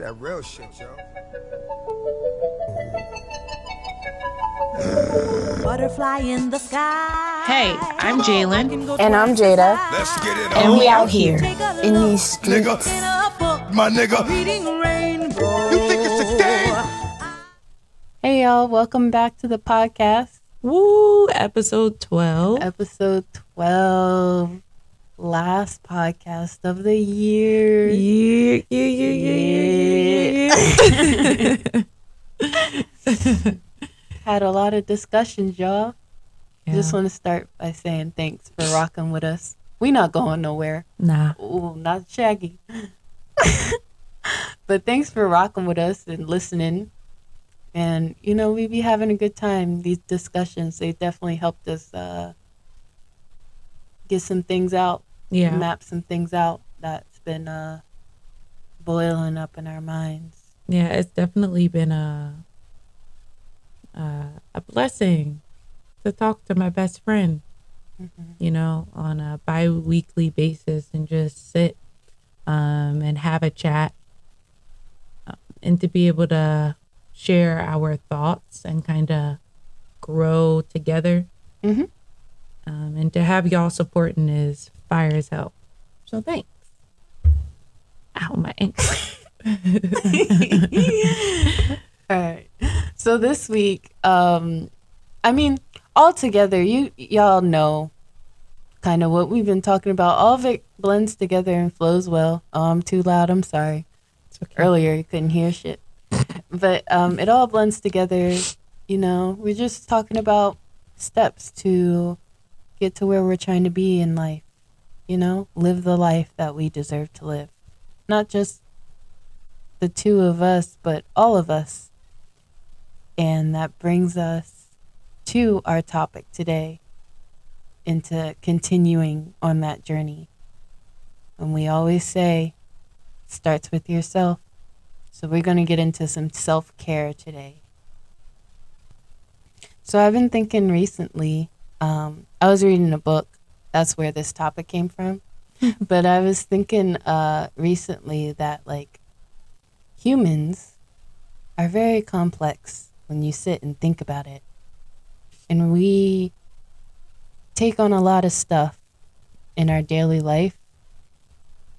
that real shit, yo. Butterfly in the sky. Hey, I'm Jalen. And I'm Jada. Let's get it And we out here in these streets. Nigga, my nigga. Reading rainbow. You think it's a game? Hey y'all, welcome back to the podcast. Woo, episode 12. Episode 12. Last podcast of the year. Yeah, yeah, yeah, yeah, yeah, yeah. Had a lot of discussions, y'all. yeah. Just want to start by saying thanks for rocking with us. We not going nowhere. Nah. Ooh, not Shaggy. but thanks for rocking with us and listening. And you know, we be having a good time. These discussions, they definitely helped us uh, get some things out, Yeah. map some things out that's been uh, boiling up in our minds. Yeah, it's definitely been a a, a blessing to talk to my best friend, you know, on a bi-weekly basis and just sit um, and have a chat um, and to be able to share our thoughts and kind of grow together. Mhm. Um, and to have y'all supporting is fire as hell. So thanks. Ow, my ankle. All right. So this week, um, I mean, all together, you y'all know kind of what we've been talking about. All of it blends together and flows well. Oh, I'm too loud. I'm sorry. It's okay. Earlier, you couldn't hear shit, but um, it all blends together. You know, we're just talking about steps to get to where we're trying to be in life. You know, live the life that we deserve to live, not just the two of us, but all of us. And that brings us to our topic today, into continuing on that journey. And we always say, starts with yourself. So we're going to get into some self care today. So I've been thinking recently, um, I was reading a book. That's where this topic came from. but I was thinking uh, recently that, like, humans are very complex when you sit and think about it. And we take on a lot of stuff in our daily life.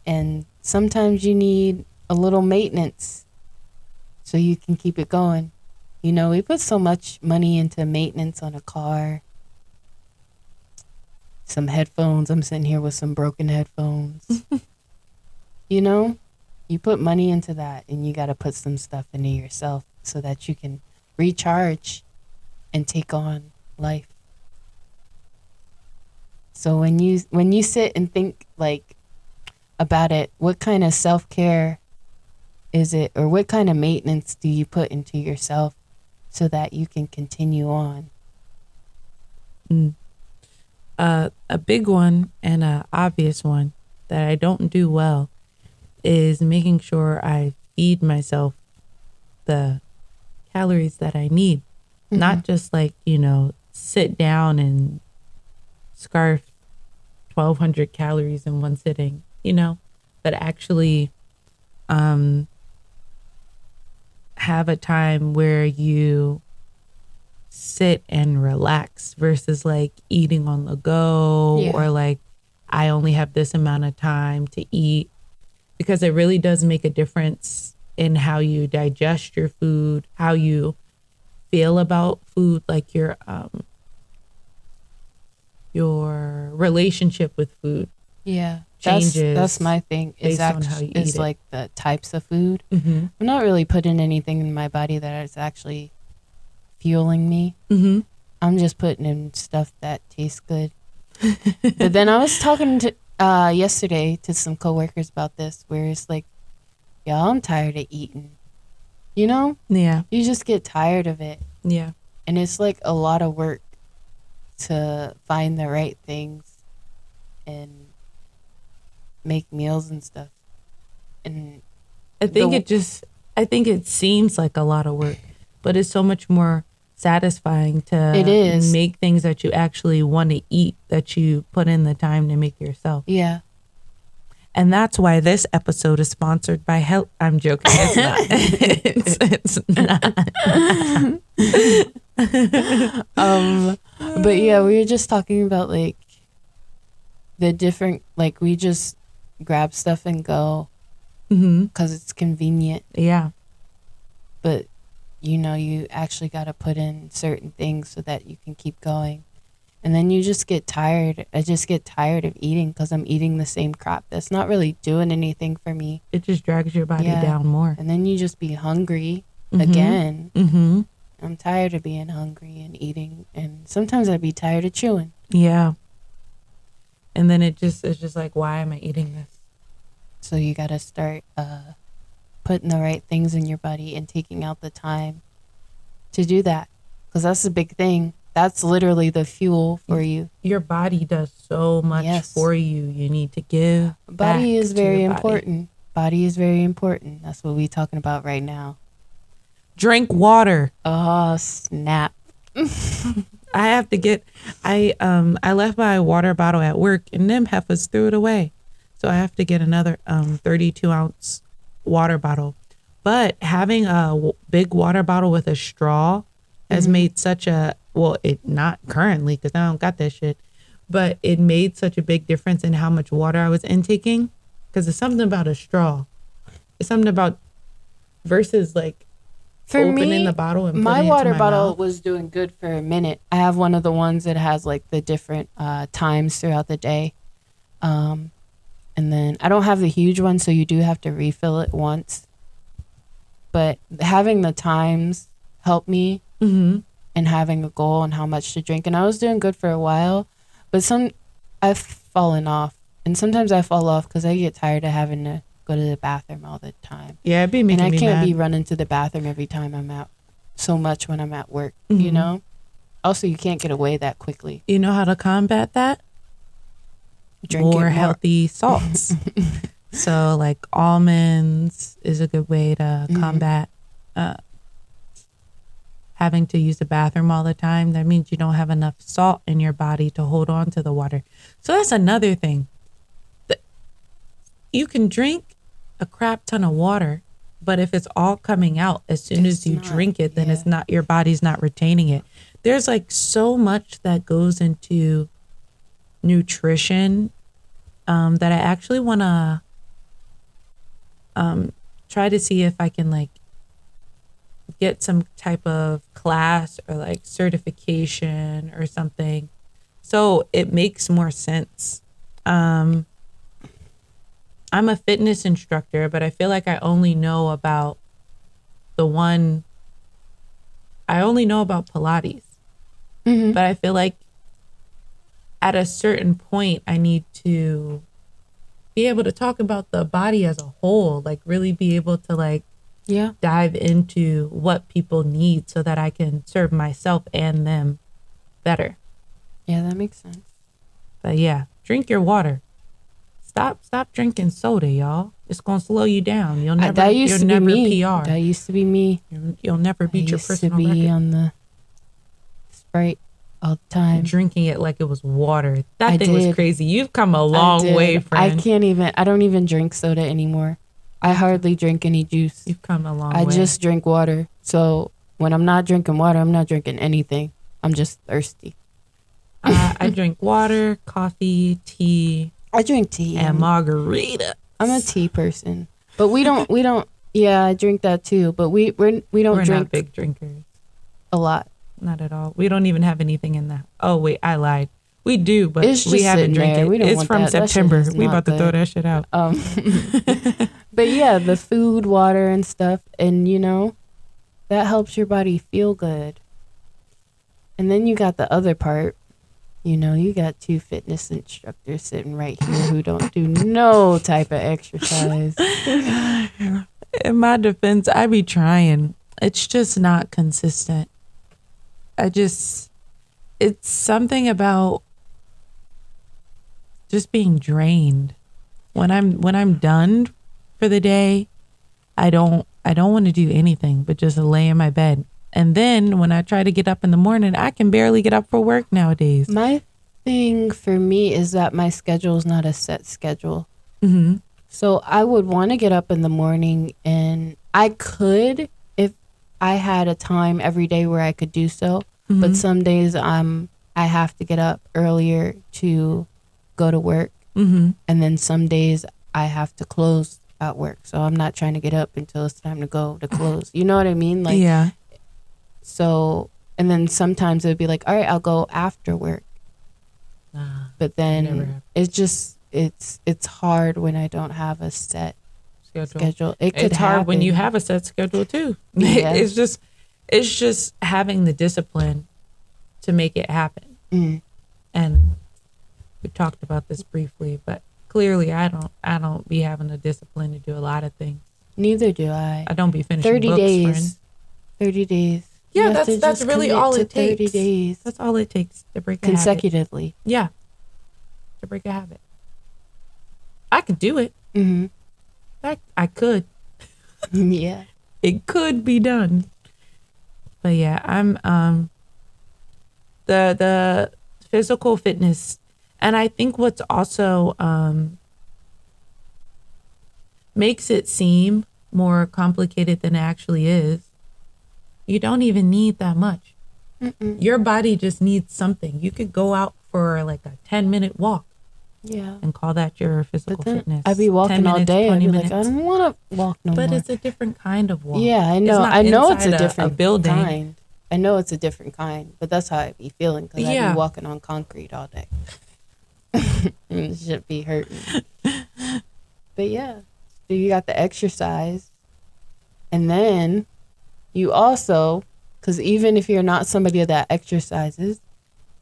And sometimes you need a little maintenance so you can keep it going. You know, we put so much money into maintenance on a car, some headphones. I'm sitting here with some broken headphones. you know, you put money into that and you got to put some stuff into yourself so that you can recharge and take on life. So when you when you sit and think like about it, what kind of self-care is it or what kind of maintenance do you put into yourself so that you can continue on? Mm. Uh, a big one and a obvious one that I don't do well is making sure I feed myself the calories that I need. Not just like, you know, sit down and scarf 1200 calories in one sitting, you know, but actually um have a time where you sit and relax versus like eating on the go Yeah. or like I only have this amount of time to eat because it really does make a difference in how you digest your food, how you feel about food, like your um your relationship with food. Yeah. That's, Changes that's my thing. Is actually is eat it. like the types of food. Mm-hmm. I'm not really putting anything in my body that is actually fueling me. Mm-hmm. I'm just putting in stuff that tastes good. but then I was talking to uh, yesterday to some coworkers about this, where it's like, y'all, I'm tired of eating. You know, Yeah. you just get tired of it, Yeah. and it's like a lot of work to find the right things and make meals and stuff. And I think The- it just I think it seems like a lot of work, but it's so much more satisfying to It is. make things that you actually want to eat that you put in the time to make yourself. yeah, And that's why this episode is sponsored by Hel I'm joking. It's not. it's, it's not. um but yeah we were just talking about like the different like we just grab stuff and go because it's convenient Yeah. but you know you actually got to put in certain things so that you can keep going and then you just get tired i just get tired of eating because i'm eating the same crap that's not really doing anything for me It just drags your body Yeah. down more. and then you just be hungry Mhm. again hmm i'm tired of being hungry and eating and sometimes i'd be tired of chewing Yeah. And then it just it's just like, why am I eating this? so you got to start uh, putting the right things in your body and taking out the time to do that because that's the big thing that's literally the fuel for you Your body does so much Yes. for you. You need to give. body is very your body. important body is very important that's what we're talking about right now Drink water. oh snap I have to get I um I left my water bottle at work and them heifers threw it away. So I have to get another um 32 ounce water bottle. But having a w- big water bottle with a straw has made such a well, it not currently because I don't got that shit, but it made such a big difference in how much water I was intaking. Because it's something about a straw. It's something about versus like for opening me the bottle and my putting it to water my bottle mouth. was doing good for a minute i have one of the ones that has like the different uh, times throughout the day um, and then i don't have the huge one so you do have to refill it once but having the times helped me hmm and having a goal on how much to drink and i was doing good for a while but some i've fallen off and sometimes i fall off because i get tired of having to go to the bathroom all the time Yeah, it'd be me. and I can't mad. be running to the bathroom every time I'm out so much when I'm at work, you Mhm. know? Also, you can't get away that quickly. You know how to combat that? Drink it more healthy salts. so, like almonds is a good way to Mhm. combat uh, having to use the bathroom all the time. That means you don't have enough salt in your body to hold on to the water. So that's another thing. You can drink a crap ton of water, but if it's all coming out as soon It's as you not, drink it, then it's not your body's not retaining it. There's like so much that goes into nutrition um, that I actually want to um, try to see if I can like get some type of class or like certification or something so it makes more sense. Um, I'm a fitness instructor, but I feel like I only know about the one. I only know about Pilates, Mhm. but I feel like at a certain point, I need to be able to talk about the body as a whole, like really be able to like Yeah. dive into what people need so that I can serve myself and them better. Yeah, that makes sense. But yeah, drink your water. Stop stop drinking soda, y'all. It's gonna slow you down. You'll I- never that used you'll to be me. PR. That used to be me. You'll, you'll never beat your used to be record. on the Sprite all the time. Drinking it like it was water. That I thing was crazy. You've come a long way, friend. I can't even. I don't even drink soda anymore. I hardly drink any juice. You've come a long I way. just drink water. So when I'm not drinking water, I'm not drinking anything. I'm just thirsty. uh, I drink water, coffee, tea, I drink tea. and margarita. I'm a tea person, but we don't. We don't. Yeah, I drink that too. But we we're, we don't We're drink not big drinkers. a lot. Not at all. We don't even have anything in that. Oh wait, I lied. We do, but we haven't drank it. We don't it's from that. That September. is We about to throw that shit out. Um, but yeah, the food, water, and stuff, and you know, that helps your body feel good. And then you got the other part. You know, you got two fitness instructors sitting right here who don't do no type of exercise. In my defense, I be trying. It's just not consistent. I just it's something about just being drained. When I'm when I'm done for the day, I don't I don't want to do anything but just lay in my bed. And then when I try to get up in the morning, I can barely get up for work nowadays. My thing for me is that my schedule is not a set schedule. Mm-hmm. So I would want to get up in the morning and I could if I had a time every day where I could do so. But some days I'm I have to get up earlier to go to work Mm-hmm. and then some days I have to close at work. So I'm not trying to get up until it's time to go to close. You know what I mean? Like yeah. so and then sometimes it would be like, all right, I'll go after work. But then it's just it's it's hard when I don't have a set Schedule. schedule. It it's hard when you have a set schedule too. It's just it's just having the discipline to make it happen. Mm. And we talked about this briefly, but clearly I don't I don't be having the discipline to do a lot of things. Neither do I. I don't be finishing 30 books, days. friend. 30 days. Yeah, You that's that's really all it 30 takes. days That's all it takes to break a habit. consecutively. Yeah. To break a habit. I could do it. hmm I I could. yeah. it could be done. But yeah, I'm um the the physical fitness and I think what's also um makes it seem more complicated than it actually is. You don't even need that much. Your body just needs something. You could go out for like a 10 minute walk Yeah. and call that your physical then fitness. I'd be 10 walking all day. I'd 20 be like, I don't want to walk no But more. it's a different kind of walk. yeah, I know. I know it's a inside different building. kind. I know it's a different kind, but that's how I'd be feeling because I Yeah. be walking on concrete all day. and it should be hurting. but yeah, so you got the exercise, and then you also, because even if you're not somebody that exercises,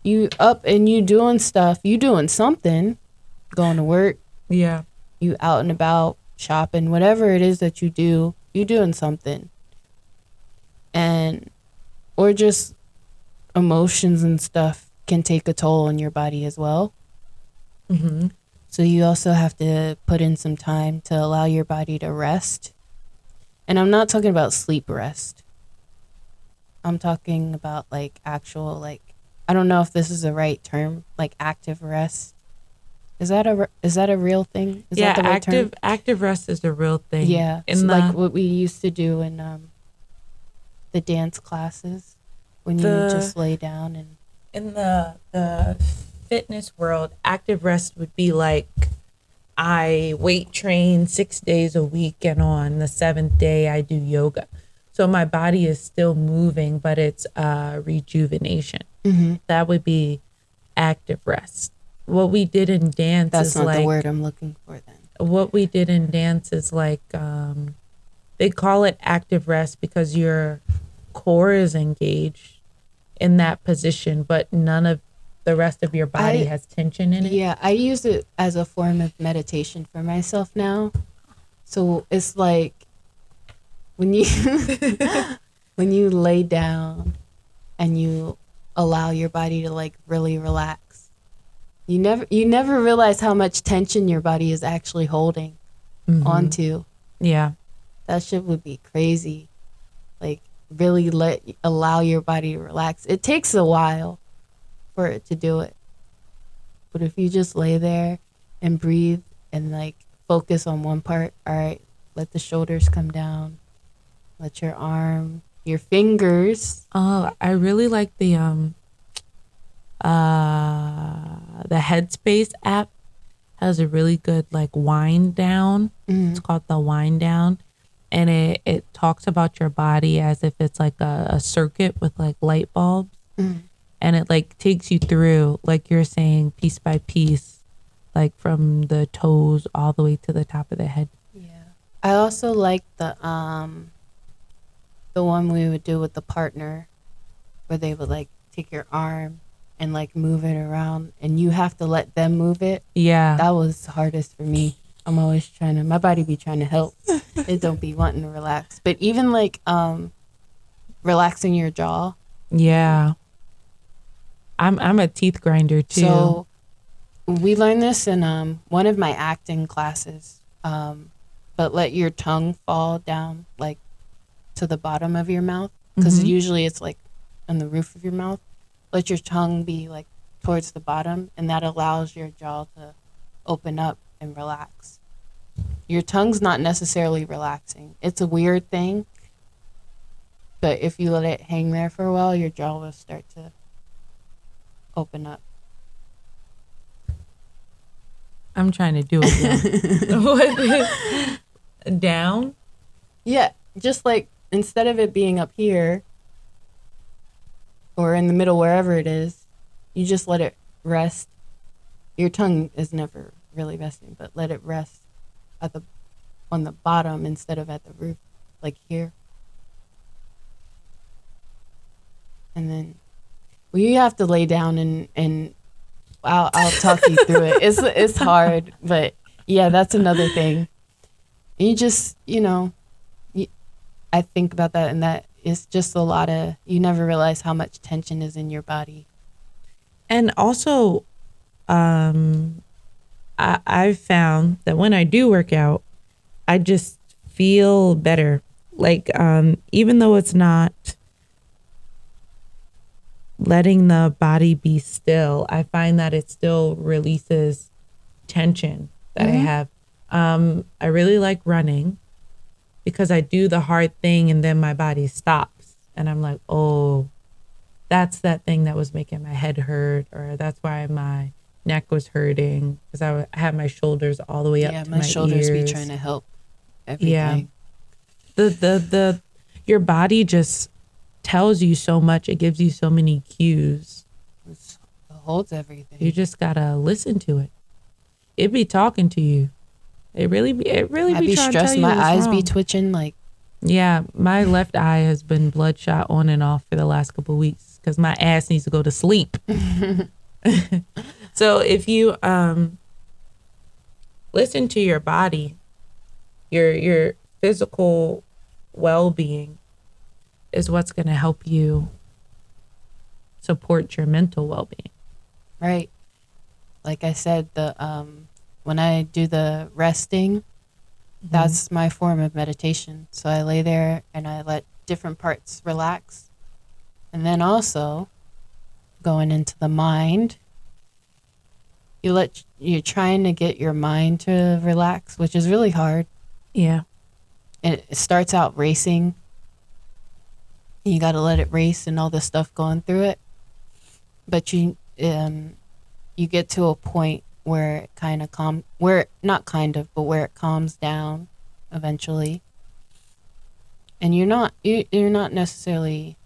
you up and you doing stuff, you doing something, going to work, Yeah. you out and about shopping, whatever it is that you do, you're doing something. And or just emotions and stuff can take a toll on your body as well. hmm So you also have to put in some time to allow your body to rest. And I'm not talking about sleep rest. I'm talking about like actual like I don't know if this is the right term, like active rest. Is that a is that a real thing? Is yeah, that the right term? active active rest is a real thing. Yeah, in it's the, like what we used to do in um, the dance classes when you just lay down and in the the fitness world, active rest would be like I weight train six days a week, and on the seventh day I do yoga. So my body is still moving, but it's uh, rejuvenation. That would be active rest. What we did in dance that's is not like the word I'm looking for. Then what we did in dance is like um, they call it active rest because your core is engaged in that position, but none of the rest of your body I- has tension in it. yeah, I use it as a form of meditation for myself now. So it's like when you when you lay down and you allow your body to like really relax. You never you never realize how much tension your body is actually holding Mhm. onto. Yeah. that shit would be crazy. Like really let allow your body to relax. It takes a while for it to do it. But if you just lay there and breathe and like focus on one part, all right, let the shoulders come down. Let your arm, your fingers. Oh, I really like the um uh the Headspace app has a really good like wind down. It's called the wind down. And it, it talks about your body as if it's like a, a circuit with like light bulbs. And it like takes you through, like you're saying, piece by piece, like from the toes all the way to the top of the head. Yeah. I also like the um the one we would do with the partner where they would like take your arm and like move it around and you have to let them move it. Yeah. That was hardest for me. I'm always trying to my body be trying to help. it don't be wanting to relax. But even like um relaxing your jaw. yeah. I'm I'm a teeth grinder too. So we learned this in um one of my acting classes. Um but let your tongue fall down like to the bottom of your mouth because Mhm. usually it's like on the roof of your mouth. Let your tongue be like towards the bottom and that allows your jaw to open up and relax. your tongue's not necessarily relaxing. It's a weird thing. But if you let it hang there for a while, your jaw will start to open up. I'm trying to do it. Down? Yeah, just like instead of it being up here or in the middle, wherever it is, you just let it rest. Your tongue is never really resting, but let it rest at the on the bottom instead of at the roof, like here. And then, well, you have to lay down and and I'll I'll talk you through it. It's it's hard, but yeah, that's another thing. You just you know, you, I think about that, and that is just a lot of. You never realize how much tension is in your body. And also, um, I, I've found that when I do work out, I just feel better. Like, um, even though it's not letting the body be still, I find that it still releases tension that I have. Um, I really like running because I do the hard thing and then my body stops. And I'm like, oh, that's that thing that was making my head hurt, or that's why my neck was hurting because I had my shoulders all the way up yeah, to my, my, shoulders ears. be trying to help. Everything. Yeah. the the the your body just tells you so much. It gives you so many cues. It holds everything. You just gotta listen to it. It be talking to you. It really be. It really I be, be trying to tell stressed. My eyes be twitching. Like Yeah, my left eye has been bloodshot on and off for the last couple of weeks because my ass needs to go to sleep. so if you um listen to your body, your your physical well-being is what's going to help you support your mental well-being. right, like I said, the um, when I do the resting, that's my form of meditation. So I lay there and I let different parts relax, and then also going into the mind. You let you're trying to get your mind to relax, which is really hard. Yeah. it it starts out racing. You got to let it race and all the stuff going through it. But you um you get to a point where it kind of calm where not kind of but where it calms down eventually. And you're not you, you're not necessarily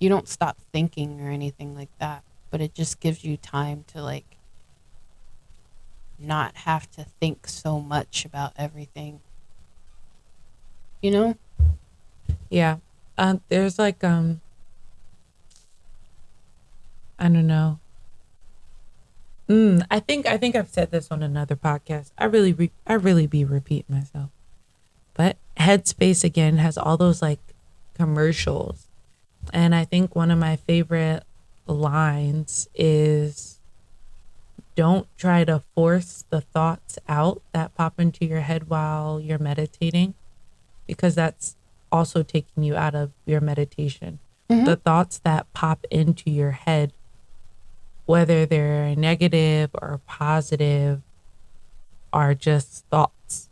you don't stop thinking or anything like that, but it just gives you time to like not have to think so much about everything you know Yeah. Um, there's like um I don't know. Mm, I think I think I've said this on another podcast. I really re- I really be repeating myself. But Headspace again has all those like commercials. And I think one of my favorite lines is don't try to force the thoughts out that pop into your head while you're meditating because that's also taking you out of your meditation. The thoughts that pop into your head, whether they're negative or positive, are just thoughts.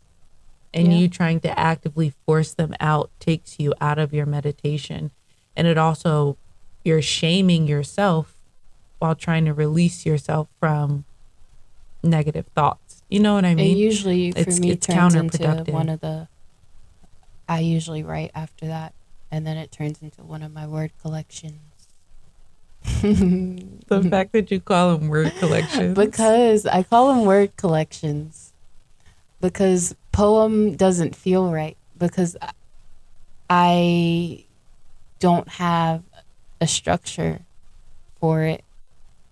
And Yeah. you trying to actively force them out takes you out of your meditation. And it also, you're shaming yourself while trying to release yourself from negative thoughts. You know what I it mean? usually for it's- me it's turns into counterproductive. one of the i usually write after that and then it turns into one of my word collections the fact that you call them word collections. because i call them word collections. Because poem doesn't feel right. Because I- don't have a structure for it.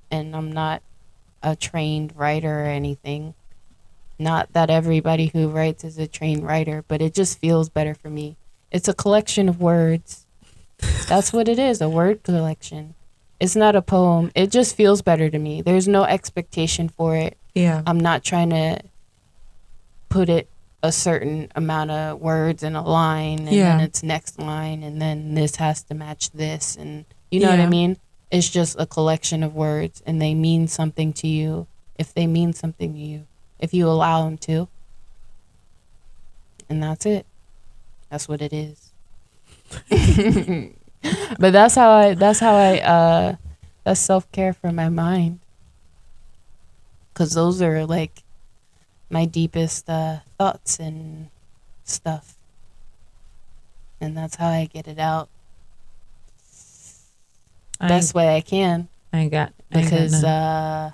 And i'm not a trained writer or anything. Not that everybody who writes is a trained writer but it just feels better for me. It's a collection of words. That's what it is a word collection it's not a poem it just feels better to me there's no expectation for it yeah. i'm not trying to put it a certain amount of words in a line and Yeah. then it's next line and then this has to match this and you know what i mean it's just a collection of words and they mean something to you if they mean something to you if you allow them to and that's it. That's what it is. but that's how I that's how I uh that's self-care for my mind. Cuz those are like my deepest uh thoughts and stuff. And that's how I get it out I best way I can I got I ain't got because uh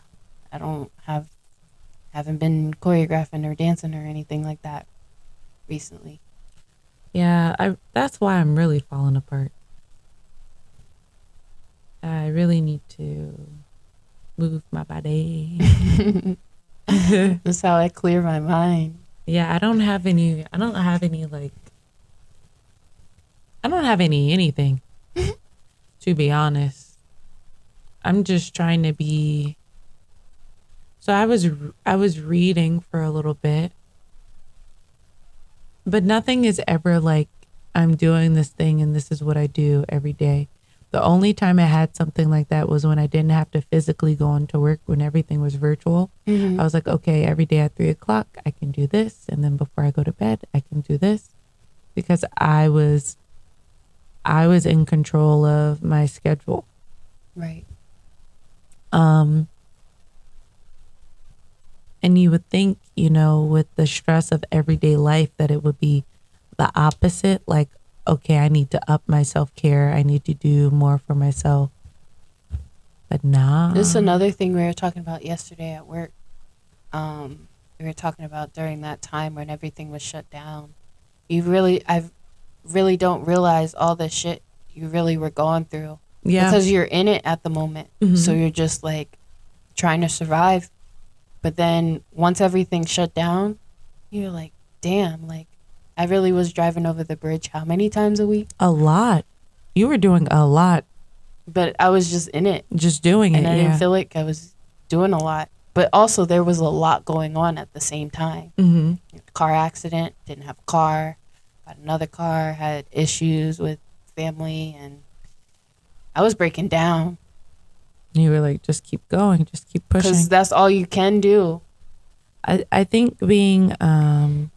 I don't have haven't been choreographing or dancing or anything like that recently. yeah, I that's why I'm really falling apart. I really need to move my body. That's how I clear my mind. Yeah, I don't have any. I don't have any like. I don't have any anything. to be honest, I'm just trying to be. So I was I was reading for a little bit, but nothing is ever like I'm doing this thing and this is what I do every day. The only time I had something like that was when I didn't have to physically go into work when everything was virtual. I was like, okay, every day at three o'clock, I can do this. And then before I go to bed, I can do this because I was, I was in control of my schedule. Right. Um, and you would think, you know, with the stress of everyday life, that it would be the opposite. Like, okay, I need to up my self care. I need to do more for myself. But nah. This is another thing we were talking about yesterday at work. Um, we were talking about during that time when everything was shut down. You really, I really don't realize all the shit you really were going through yeah. because you're in it at the moment. So you're just like trying to survive. But then once everything shut down, you're like, damn, like I really was driving over the bridge how many times a week? a lot. You were doing a lot, But I was just in it. just doing it. and I yeah. didn't feel like I was doing a lot. But also, there was a lot going on at the same time. hmm Car accident, didn't have a car, got another car, had issues with family, and I was breaking down You were like, just keep going, just keep pushing. because that's all you can do. I, I think being um,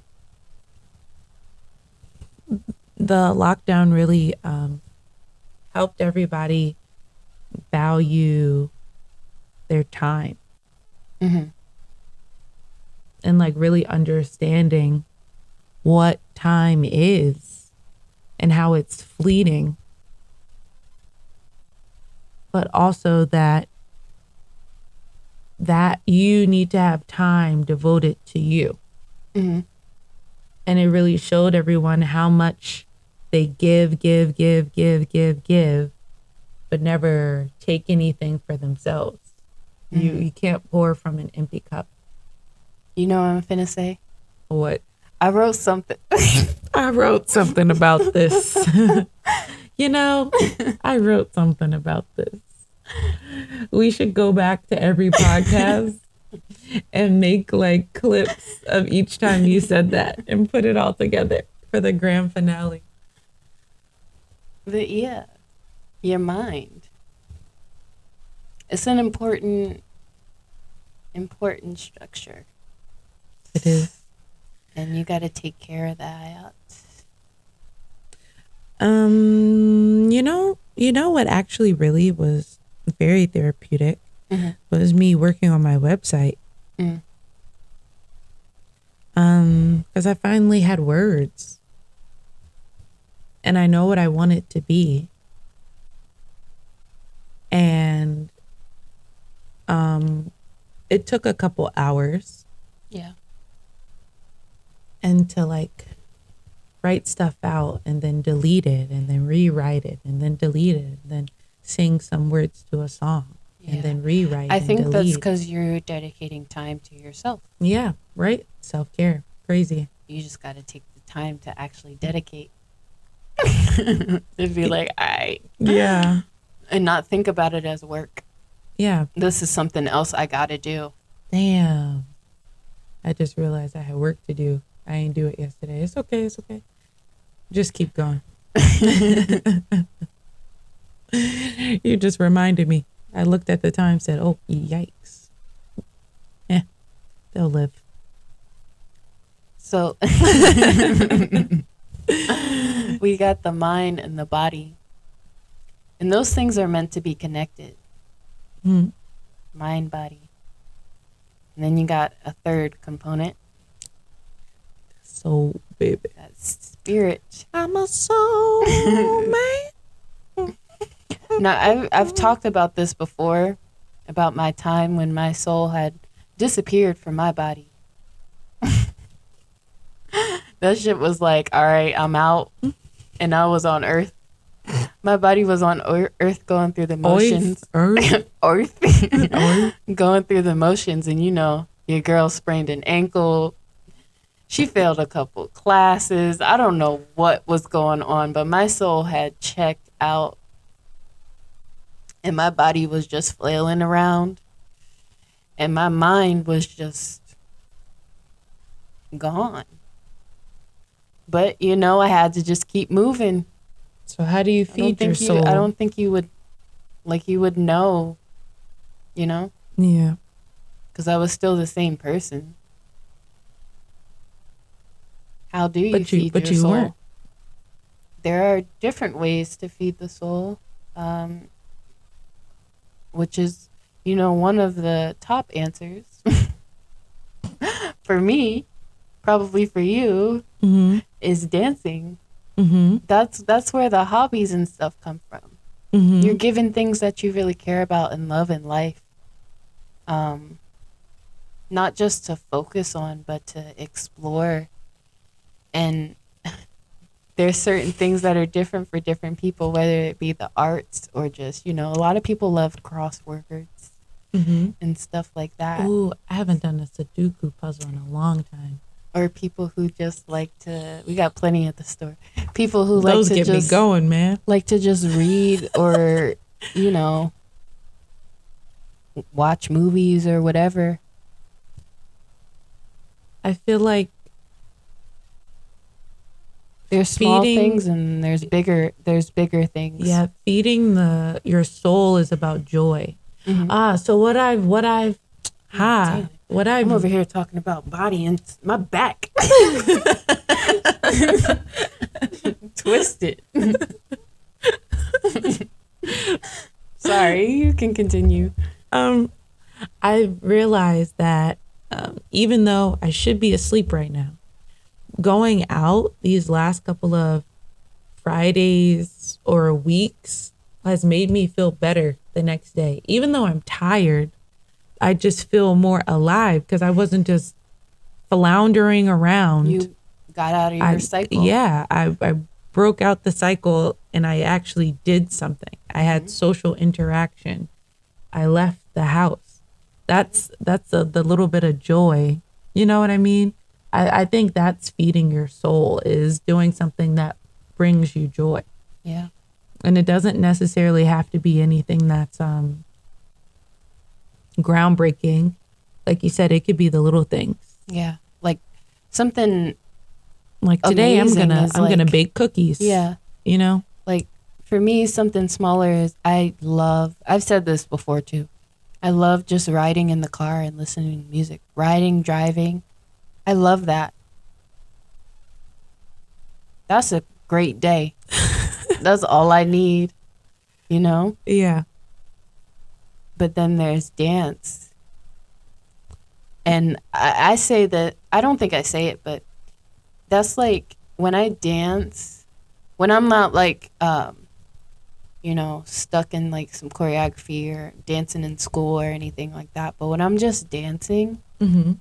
the lockdown really um, helped everybody value their time. Hmm and like really understanding what time is and how it's fleeting. But also that that you need to have time devoted to you. Hmm and it really showed everyone how much they give give give give give give but never take anything for themselves you mm-hmm. you can't pour from an empty cup You know what I'm finna say? what I wrote something. I wrote something about this. you know, I wrote something about this. We should go back to every podcast and make like clips of each time you said that and put it all together for the grand finale. but yeah, your mind. It's an important, important structure, It is. and you got to take care of that. Um, you know, you know what actually really was very therapeutic Mhm. was me working on my website. Mm. Um, because I finally had words, and I know what I want it to be. And, um, it took a couple hours Yeah. and to like write stuff out and then delete it and then rewrite it and then delete it and then sing some words to a song Yeah. and then rewrite I and think that's because you're dedicating time to yourself. yeah right? Self-care. Crazy. You just got to take the time to actually dedicate. to be like, right, yeah. And not think about it as work. yeah. This is something else I got to do. damn. I just realized i had work to do. I didn't do it yesterday. It's okay it's okay. Just keep going. You just reminded me i looked at the time said oh yikes yeah they'll live So we got the mind and the body. And those things are meant to be connected. Mm. Mind, body. And then you got a third component, Soul, baby. that's spirit. I'm a soul man. Now, I've, I've talked about this before about my time when my soul had disappeared from my body. that shit was like, all right, I'm out. And I was on Earth. My body was on Earth going through the motions. Earth. Earth. Earth. going through the motions. And you know, your girl sprained an ankle. She failed a couple classes. I don't know what was going on, but my soul had checked out and my body was just flailing around and my mind was just gone but you know i had to just keep moving So, how do you feed your think you soul? i don't think you would like you would know you know Yeah. because i was still the same person how do you But you- feed but your you soul weren't. there are different ways to feed the soul um, which is you know one of the top answers for me probably for you Mm-hmm. is dancing Mm-hmm. that's that's where the hobbies and stuff come from Mm-hmm. you're given things that you really care about and love in life um not just to focus on but to explore and there's certain things that are different for different people whether it be the arts or just you know a lot of people love crosswords Mm-hmm. and stuff like that Ooh, I haven't done a Sudoku puzzle in a long time. or people who just like to we got plenty at the store people who Those like to get just me going, man. like to just read or you know watch movies or whatever I feel like there's small Feeding- things and there's bigger there's bigger things. Yeah, feeding the your soul is about joy. Mhm. Ah, so what I've what I've ha what I've i'm over here talking about body and my back. Twisted sorry you can continue. Um I've realized that um, even though I should be asleep right now, going out these last couple of Fridays or weeks has made me feel better the next day. Even though I'm tired, I just feel more alive because I wasn't just floundering around. you got out of your I- cycle Yeah, I, I broke out the cycle and I actually did something. I had mm-hmm. social interaction. I left the house. That's that's the the little bit of joy. You know what I mean? I, I think that's feeding your soul is doing something that brings you joy. yeah And it doesn't necessarily have to be anything that's um groundbreaking. Like you said, it could be the little things. yeah like something Like today I'm gonna I'm gonna bake cookies. yeah You know? like for me something smaller is i love i've said this before too i love just riding in the car and listening to music riding driving i love that that's a great day that's all i need you know Yeah. but then there's dance and I, I say that i don't think i say it but that's like when i dance when i'm not like um you know stuck in like some choreography or dancing in school or anything like that but when i'm just dancing Mm-hmm.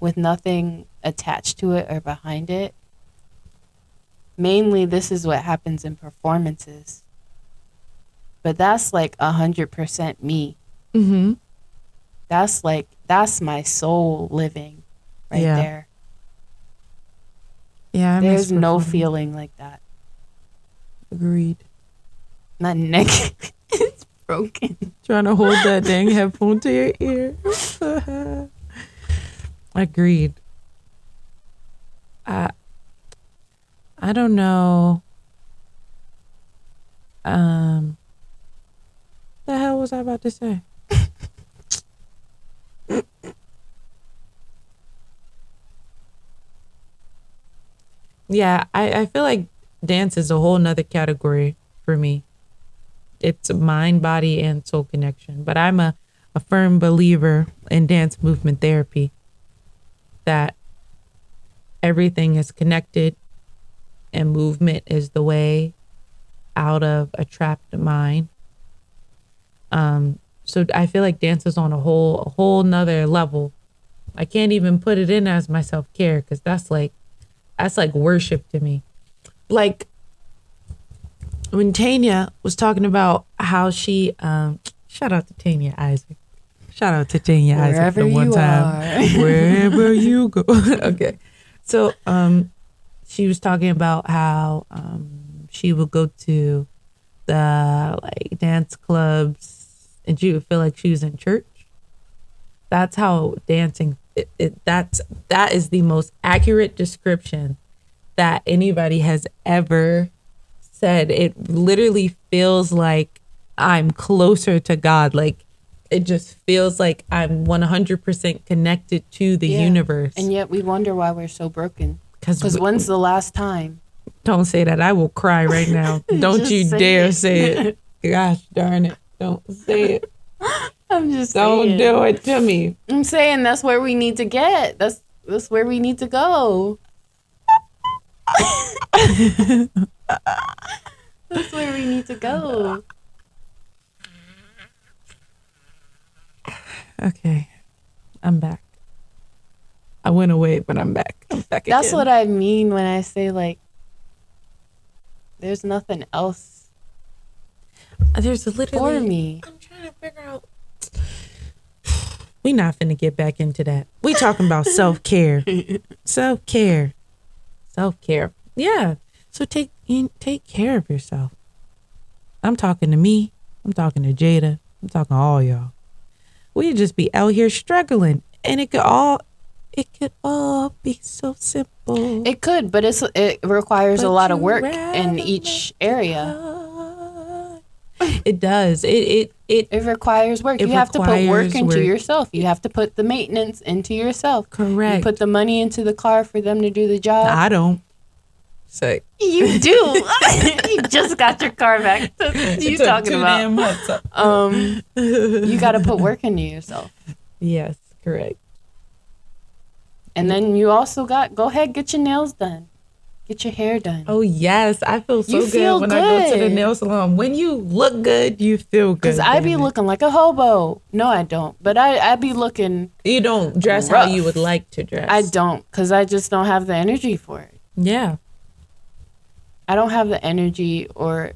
With nothing attached to it or behind it mainly this is what happens in performances but that's like a hundred percent me Mm-hmm. that's like that's my soul living right Yeah. there Yeah, I there's no feeling like that Agreed. my neck is broken Trying to hold that dang headphone to your ear. Agreed. I I don't know. Um the hell was I about to say? yeah, I, I feel like dance is a whole nother category for me. It's mind, body, and soul connection. But I'm a, a firm believer in dance movement therapy that everything is connected and movement is the way out of a trapped mind. Um, so I feel like dance is on a whole a whole nother level. I can't even put it in as my self care because that's like that's like worship to me. Like when Tanya was talking about how she um shout out to Tanya Isaac. Shout out to Tanya Isaac the one time. Wherever you go. okay. So um she was talking about how um she would go to the like dance clubs and she would feel like she was in church. That's how dancing it, it, that's that is the most accurate description that anybody has ever said. It literally feels like I'm closer to God. Like it just feels like I'm 100% connected to the Yeah. universe. And yet we wonder why we're so broken. Because when's the last time? don't say that. I will cry right now. Don't you say dare it. say it. Gosh darn it. Don't say it. I'm just Don't saying. do it to me. I'm saying that's where we need to get. That's that's where we need to go. that's where we need to go. Okay. I'm back. I went away, but I'm back. I'm back That's again. what I mean when I say like there's nothing else There's literally for me. I'm trying to figure out. We not finna get back into that. We talking about self care, self care, self care. Yeah. So take in, take care of yourself. I'm talking to me. I'm talking to Jada. I'm talking to all y'all. We just be out here struggling, and it could all, it could all be so simple. It could, but it's it requires a lot of work in each area. It does. It it it It requires work. It you have to put work into work. yourself. You have to put the maintenance into yourself. Correct. You correct. put the money into the car for them to do the job. I don't. Say You do. you just got your car back. That's what you talking about. months. Um, you got to put work into yourself, Yes, correct. and then you also got go ahead get your nails done, get your hair done. Oh yes, I feel so You good feel when I go to the nail salon. When you look good, you feel good. Cause I be it. looking like a hobo. No, I don't. But I I be looking. You don't dress rough. how you would like to dress. I don't, cause I just don't have the energy for it. Yeah, I don't have the energy or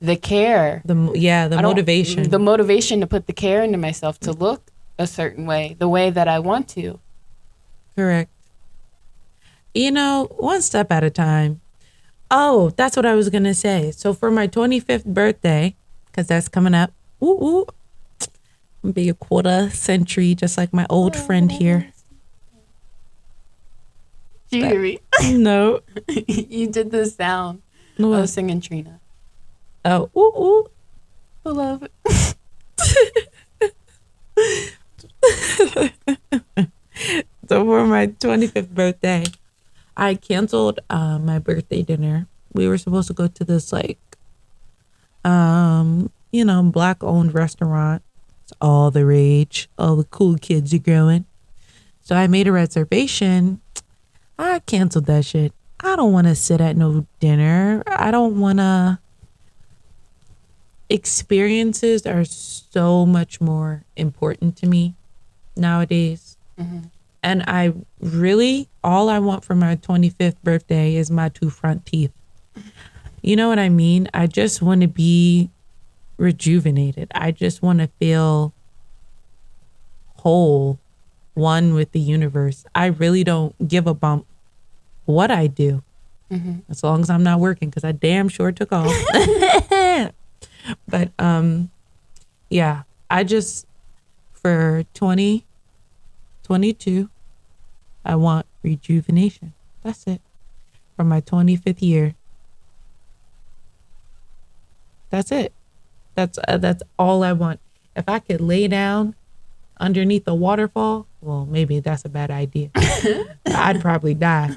the care. the yeah the motivation. The motivation to put the care into myself to look a certain way, the way that I want to. correct. You know, one step at a time. Oh, that's what I was gonna say. So for my 25th birthday, because that's coming up. Ooh, ooh. Be a quarter century, just like my old friend here. Do you hear me? No, you did the sound. No. I was singing Trina. Oh, ooh, ooh. I love it. So for my 25th birthday, I canceled uh, my birthday dinner. We were supposed to go to this like, um, you know, black owned restaurant. It's all the rage. All the cool kids are going. So I made a reservation. I canceled that shit. I don't want to sit at no dinner. I don't want to. Experiences are so much more important to me nowadays. Mm-hmm. And I really, all I want for my 25th birthday is my two front teeth. You know what I mean? I just want to be rejuvenated. I just want to feel whole, one with the universe. I really don't give a bump what I do as long as I'm not working because I damn sure took off. but um, yeah, I just for 2022, I want rejuvenation. That's it. For my 25th year. That's it. That's uh, that's all I want. If I could lay down underneath a waterfall, well, maybe that's a bad idea. I'd probably die.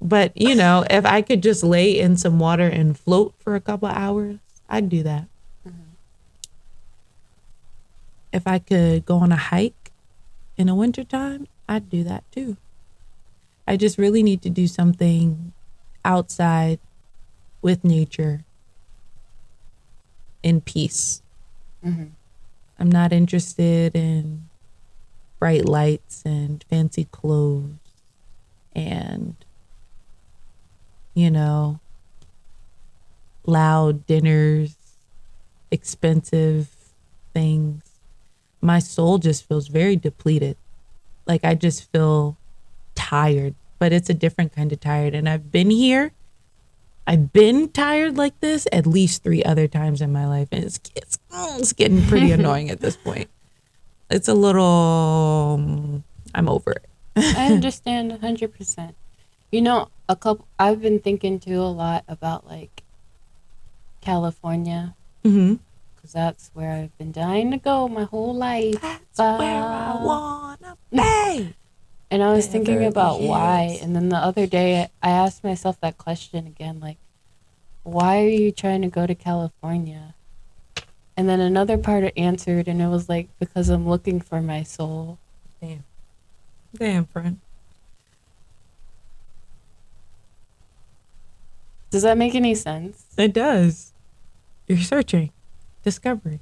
But, you know, if I could just lay in some water and float for a couple hours, I'd do that. Mm-hmm. If I could go on a hike in the wintertime, I'd do that too. I just really need to do something outside with nature in peace. Mm-hmm. I'm not interested in bright lights and fancy clothes and, you know, loud dinners, expensive things. My soul just feels very depleted. Like I just feel tired, but it's a different kind of tired. And I've been here. I've been tired like this at least three other times in my life, and it's it's, it's getting pretty annoying at this point. It's a little. um, I'm over it. I understand 100%. You know, a couple I've been thinking too a lot about like California Mm-hmm. cuz that's where I've been dying to go my whole life. That's where I wanna be. And I was thinking about why. And then the other day, I asked myself that question again like, why are you trying to go to California? And then another part answered, and it was like, because I'm looking for my soul. Damn, damn, friend. Does that make any sense? It does. You're searching, discovery.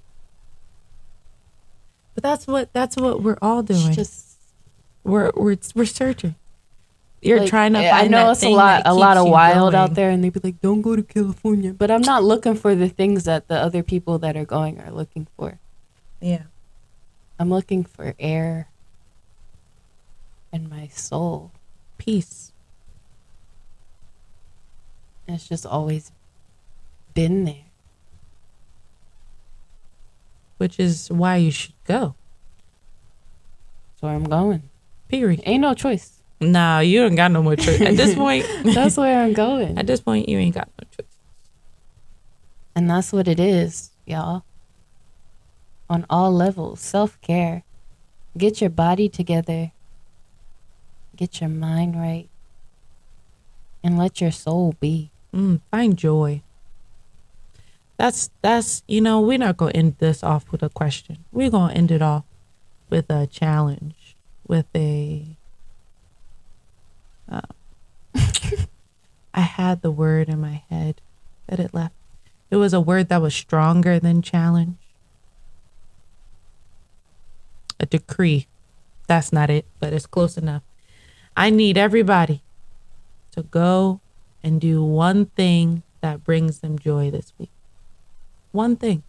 But that's what that's what we're all doing. It's just we're we're we're searching. You're like, trying to. Find I know that it's a lot, a lot of you wild out there, and they'd be like, "Don't go to California." But I'm not looking for the things that the other people that are going are looking for. Yeah. I'm looking for air and my soul. Peace. And it's just always been there. Which is why you should go. That's where I'm going. Period. Ain't no choice. Nah, you ain't got no more choice. At this point, That's where I'm going. at this point, you ain't got no choice. And that's what it is, y'all. On all levels, self care. Get your body together, get your mind right, and let your soul be. Mm, find joy. That's that's you know we're not gonna end this off with a question. We're gonna end it off with a challenge, with a. Uh, I had the word in my head, that it left. It was a word that was stronger than challenge. A decree. That's not it, but it's close enough. I need everybody to go and do one thing that brings them joy this week. One thing.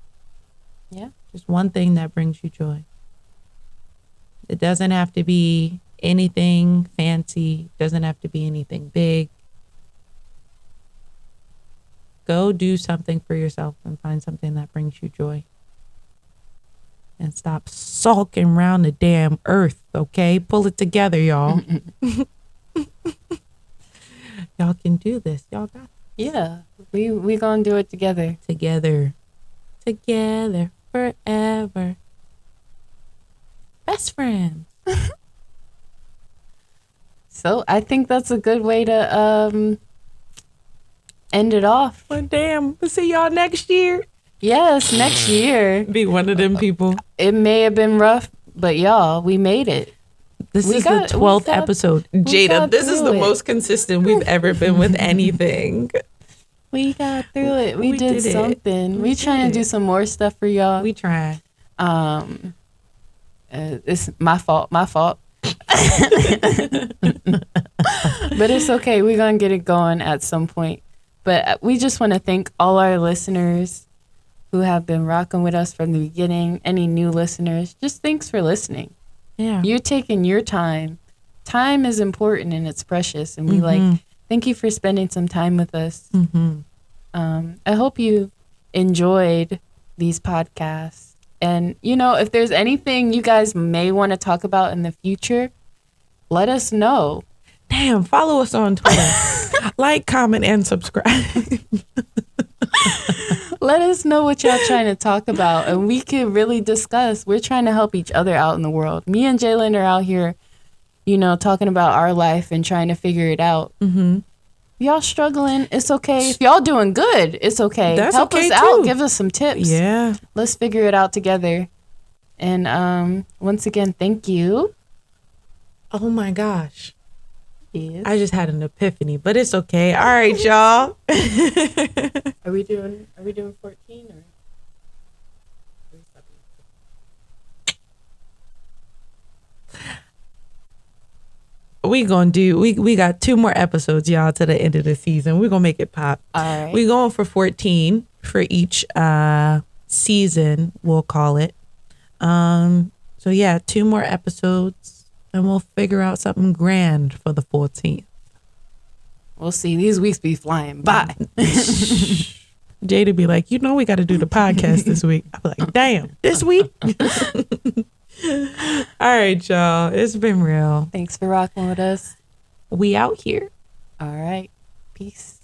Yeah. Just one thing that brings you joy. It doesn't have to be anything fancy, doesn't have to be anything big. Go do something for yourself and find something that brings you joy. And stop sulking around the damn earth, okay? Pull it together, y'all. y'all can do this. Y'all got this. Yeah, we we gonna do it together. together. Together forever. Best friends. So I think that's a good way to um end it off. Well, damn. We'll see y'all next year. Yes, next year. Be one of them people. It may have been rough, but y'all, we made it. This We is got- the 12th got- episode. Jada, this is the it. most consistent we've ever been with anything. We got through it. We, We did, did it. something. We, We trying to do some more stuff for y'all. We try. um uh, it's my fault, my fault. But it's okay. We're going to get it going at some point. But uh, we just want to thank all our listeners who have been rocking with us from the beginning. Any new listeners, just thanks for listening. Yeah. You're taking your time. Time is important and it's precious. And we like, Mhm. thank you for spending some time with us. hmm Um, I hope you enjoyed these podcasts. And, you know, if there's anything you guys may want to talk about in the future, let us know. Damn, follow us on Twitter. like, comment, and subscribe. Let us know what y'all trying to talk about, and we can really discuss. We're trying to help each other out in the world. Me and Jalen are out here, you know, talking about our life and trying to figure it out. Mm-hmm. Y'all struggling? It's okay. If y'all doing good, it's okay. That's Help okay, us out. Give us some tips. Yeah. Let's figure it out together. And um, once again, thank you. Oh my gosh. Yes. I just had an epiphany, but it's okay. All right, y'all. Are we doing? Are we doing fourteen or? We gonna do we we got two more episodes, y'all, to the end of the season. We're gonna make it pop. All right. We going for 14 for each uh season, we'll call it. Um so yeah, two more episodes and we'll figure out something grand for the 14th. We'll see. These weeks be flying by. Jada be like, you know we gotta do the podcast this week. I'm like, damn, this week? All right, y'all. It's been real. Thanks for rocking with us. We out here. All right. Peace.